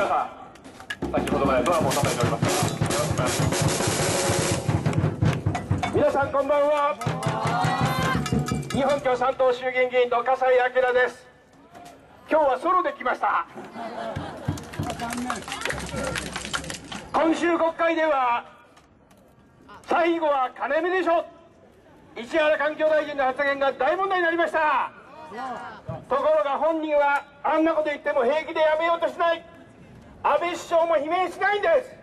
皆さん先ほどまでドラムを叩いておりましたがよろしくお願いします皆さんこんばんは。日本共産党衆議院議員の笠井明です。今日はソロで来ました。今週国会では最後は金目でしょ。石原環境大臣の発言が大問題になりました。ところが本人はあんなこと言っても平気でやめようとしない。安倍首相も罷免しないんです。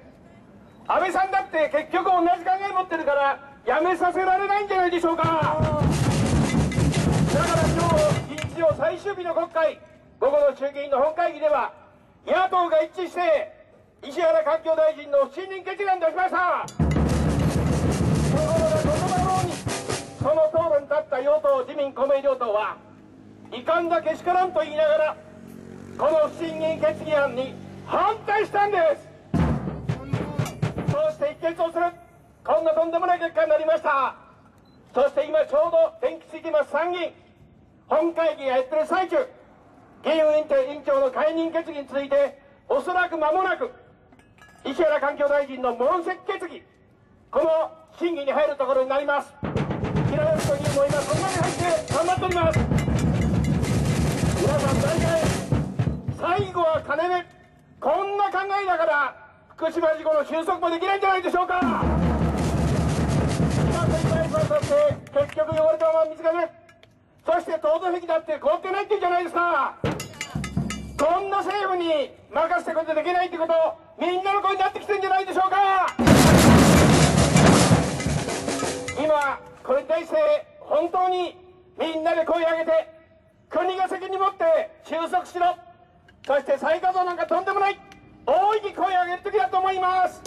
安倍さんだって結局同じ考え持ってるからやめさせられないんじゃないでしょうか。だから今日日曜最終日の国会午後の衆議院の本会議では野党が一致して石原環境大臣の不信任決議案出しました。ところがこのだろうにその討論に立った与党自民公明両党は遺憾だけしからんと言いながらこの不信任決議案に反対したんです。そして一決をする。こんなとんでもない結果になりました。そして今ちょうど電気ついています参議院。本会議がやってる最中。議院委員委員長の解任決議についておそらく間もなく石原環境大臣の問責決議。この審議に入るところになります。平吉議員も今そんなに入って頑張っております。皆さん大体最後は金目。だから福島事故の収束もできないんじゃないでしょうか。今繰り返しまして結局汚れたまま水がね。そして凍土壁だって凍ってないって言うじゃないですか。こんな政府に任せてことできないってことみんなの声になってきてるんじゃないでしょうか。今これに対して本当にみんなで声を上げて国が責任持って収束しろ。そして再稼働なんかとんでもない。大いに声を上げる時だと思います。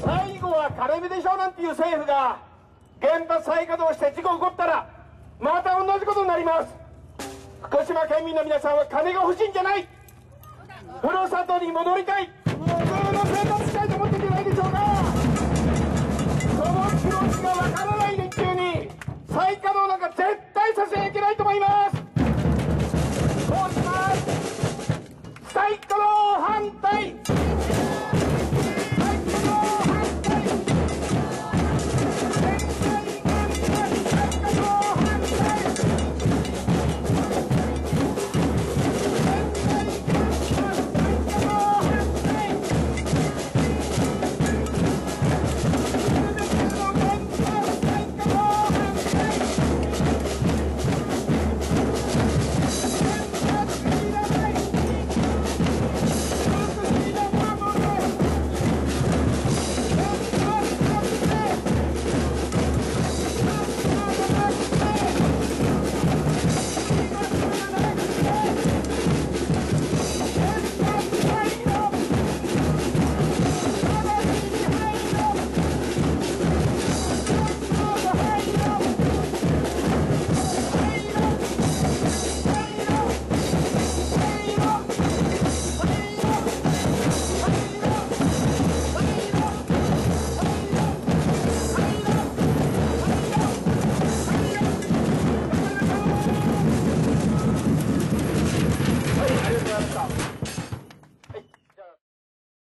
最後は金目でしょうなんていう政府が原発再稼働して事故起こったらまた同じことになります。福島県民の皆さんは金が欲しいんじゃない。ふるさとに戻りたい。